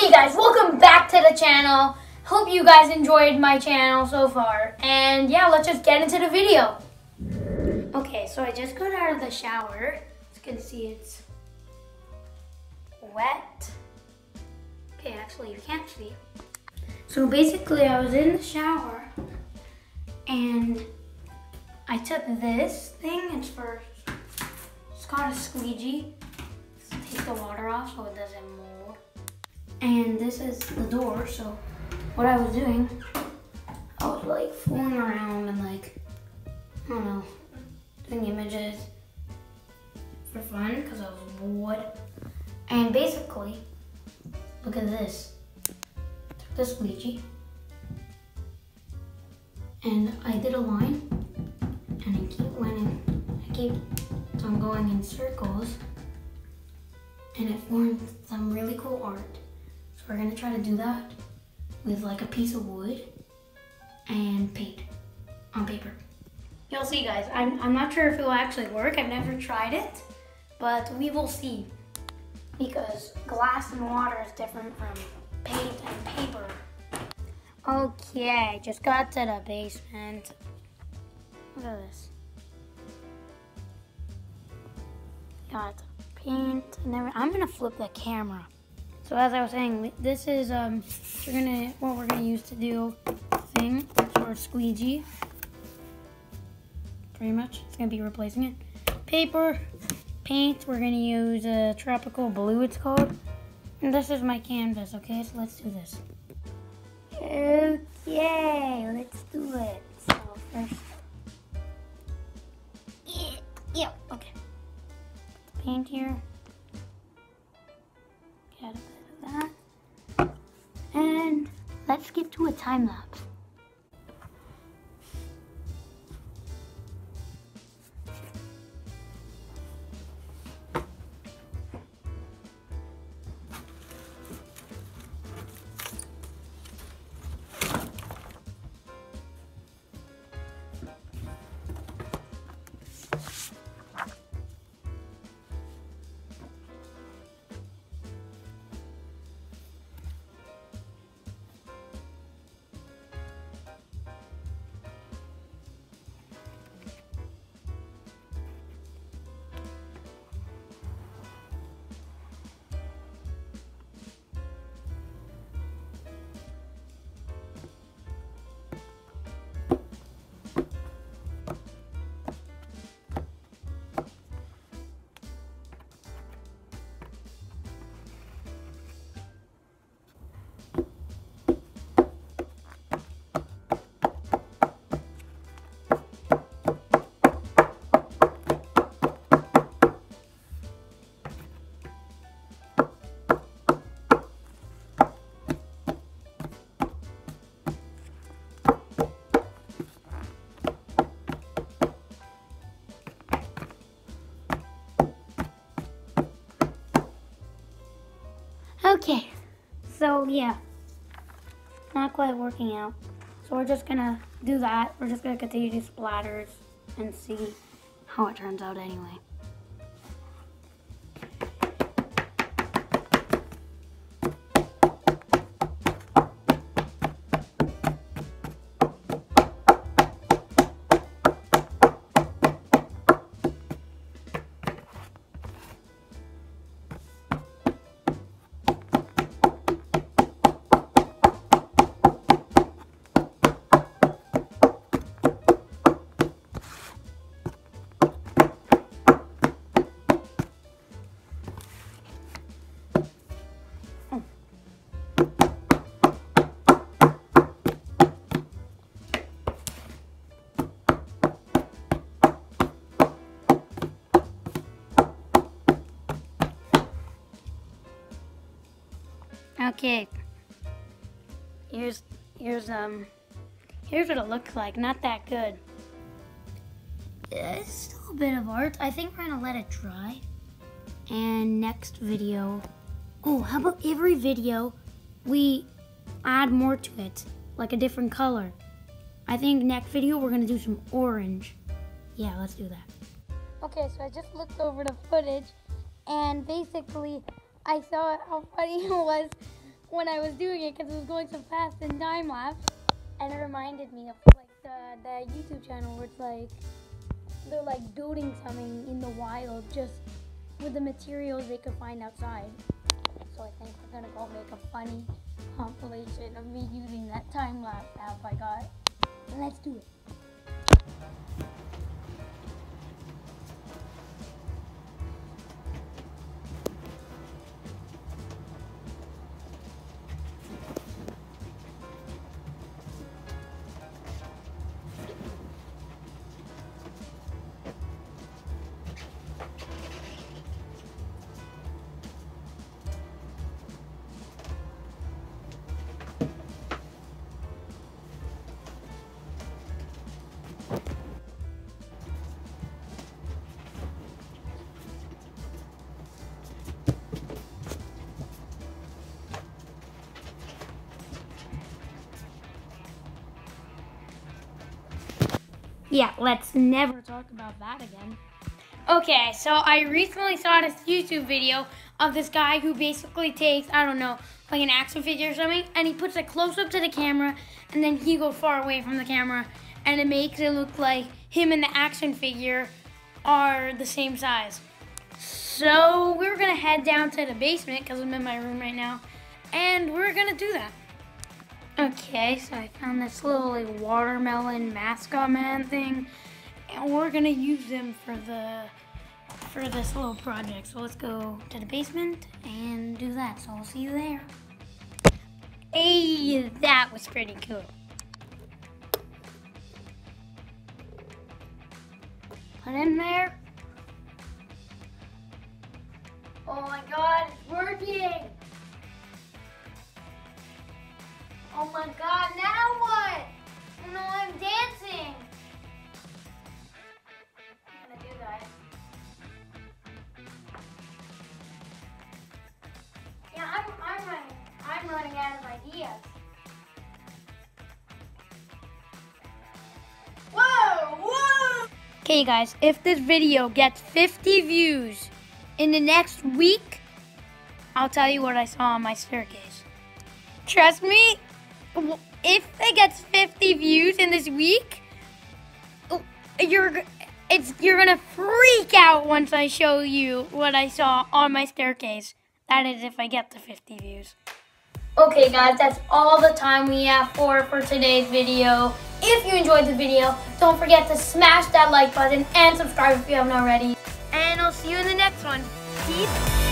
Hey guys, welcome back to the channel. Hope you guys enjoyed my channel so far. And yeah, let's just get into the video. Okay, so I just got out of the shower. As you can see, it's wet. Okay, actually, you can't see. So basically, I was in the shower and I took this thing. It's for, it's called a squeegee. Take the water off so it doesn't mold. And this is the door, so what I was doing, I was like fooling around and like, I don't know, doing images for fun because I was bored. And basically, look at this. Took the squeegee and I did a line and I keep winning. I keep on going in circles and it formed some really cool art. We're gonna try to do that with like a piece of wood and paint on paper. You'll see guys, I'm, I'm not sure if it will actually work. I've never tried it, but we will see. Because glass and water is different from paint and paper. Okay, just got to the basement. Look at this. Got paint and everything. I'm gonna flip the camera. So as I was saying, this is um, we're gonna what we're gonna use to do thing for squeegee. Pretty much, it's gonna be replacing it. Paper, paint. We're gonna use a uh, tropical blue. It's called. And this is my canvas. Okay, so let's do this. Okay, let's do it. So first, yeah, yeah okay. Paint here. Let's skip to a time lapse. Yeah, not quite working out. So we're just gonna do that. We're just gonna continue to splatters and see how it turns out anyway. Okay. Here's here's um here's what it looks like. Not that good. It's still a bit of art. I think we're gonna let it dry. And next video. Oh, how about every video we add more to it, like a different color. I think next video we're gonna do some orange. Yeah, let's do that. Okay, so I just looked over the footage and basically I saw how funny it was when I was doing it because it was going so fast in time lapse. And it reminded me of like the, the YouTube channel where it's like they're like building something in the wild just with the materials they could find outside. So I think we're gonna go make a funny compilation of me using that time lapse app I got. Let's do it. Yeah, let's never talk about that again. Okay, so I recently saw this YouTube video of this guy who basically takes, I don't know, like an action figure or something, and he puts it close up to the camera, and then he goes far away from the camera, and it makes it look like him and the action figure are the same size. So we're gonna head down to the basement, because I'm in my room right now, and we're gonna do that. Okay, so I found this little watermelon mascot man thing, and we're gonna use them for the for this little project. So let's go to the basement and do that. So I'll see you there. Hey, that was pretty cool. Put in there. Oh my god, it's working! Oh my god, now what? No, I'm dancing. I'm gonna do that. Yeah, I'm, I'm running. I'm running out of ideas. Okay, guys, if this video gets 50 views in the next week, I'll tell you what I saw on my staircase. Trust me, if it gets 50 views in this week, you're it's you're gonna freak out once I show you what I saw on my staircase. That is if I get the 50 views. Okay guys, that's all the time we have for for today's video. If you enjoyed the video, don't forget to smash that like button and subscribe if you haven't already. And I'll see you in the next one. Peace.